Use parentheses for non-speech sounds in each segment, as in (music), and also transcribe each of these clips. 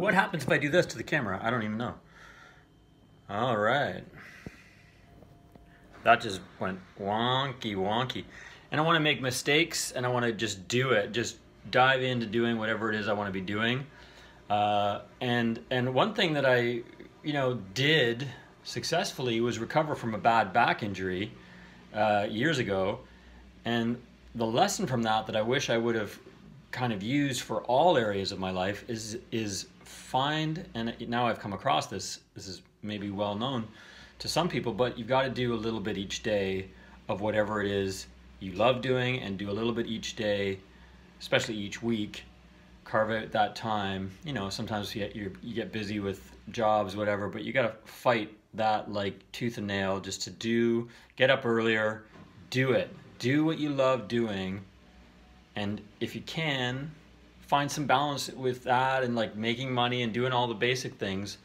what happens if I do this to the camera? I don't even know. All right. That just went wonky wonky. And I want to make mistakes and I want to just do it. Just dive into doing whatever it is I want to be doing. Uh, and and one thing that I, you know, did successfully was recover from a bad back injury uh, years ago. And the lesson from that that I wish I would have kind of used for all areas of my life is is find and now I've come across this this is maybe well known to some people but you've got to do a little bit each day of whatever it is you love doing and do a little bit each day especially each week carve out that time. You know sometimes you get, you get busy with jobs whatever but you got to fight that like tooth and nail just to do get up earlier do it. Do what you love doing and if you can find some balance with that and like making money and doing all the basic things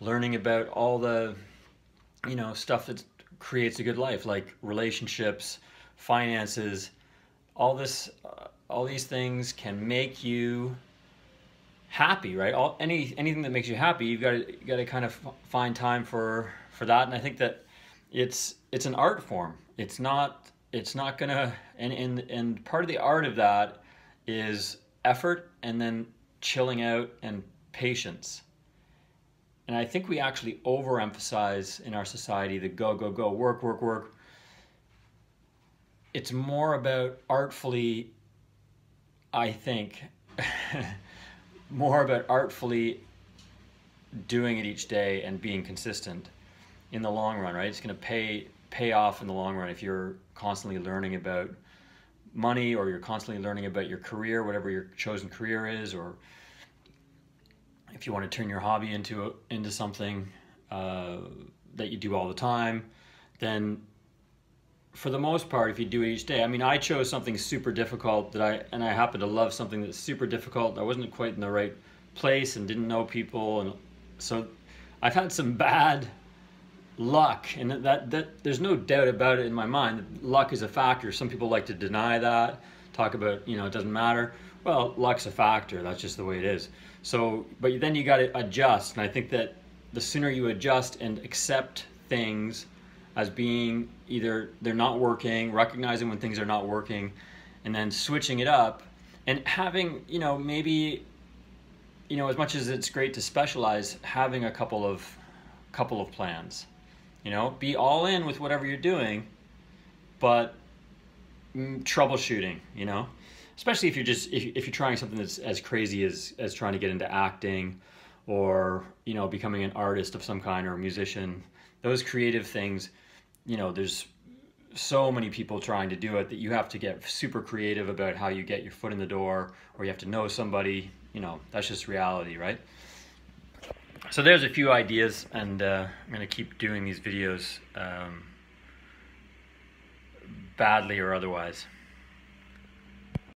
learning about all the you know stuff that creates a good life like relationships finances all this uh, all these things can make you happy right? All any anything that makes you happy you've got to got to kind of find time for for that. And i think that it's it's an art form. It's not it's not gonna and and and part of the art of that is effort and then chilling out and patience. And i think we actually overemphasize in our society the go go go work work work. It's more about artfully i think (laughs) more about artfully doing it each day and being consistent in the long run right? It's going to pay pay off in the long run if you're constantly learning about money or you're constantly learning about your career, whatever your chosen career is, or if you want to turn your hobby into into something uh, that you do all the time, then for the most part, if you do it each day, I mean, I chose something super difficult that I and I happen to love something that's super difficult. I wasn't quite in the right place and didn't know people, and so I've had some bad luck, and that, that there's no doubt about it in my mind. Luck is a factor. Some people like to deny that, talk about you know it doesn't matter. Well, luck's a factor. That's just the way it is. So, but then you got to adjust, and I think that the sooner you adjust and accept things as being either they're not working, recognizing when things are not working, and then switching it up, and having you know maybe you know as much as it's great to specialize, having a couple of couple of plans you know, be all in with whatever you're doing, but mm, troubleshooting, you know, especially if you're just if, if you're trying something that's as crazy as as trying to get into acting or you know becoming an artist of some kind or a musician. Those creative things you know there's so many people trying to do it that you have to get super creative about how you get your foot in the door or you have to know somebody. You know that's just reality right so there's a few ideas and uh, I'm going to keep doing these videos um, badly or otherwise.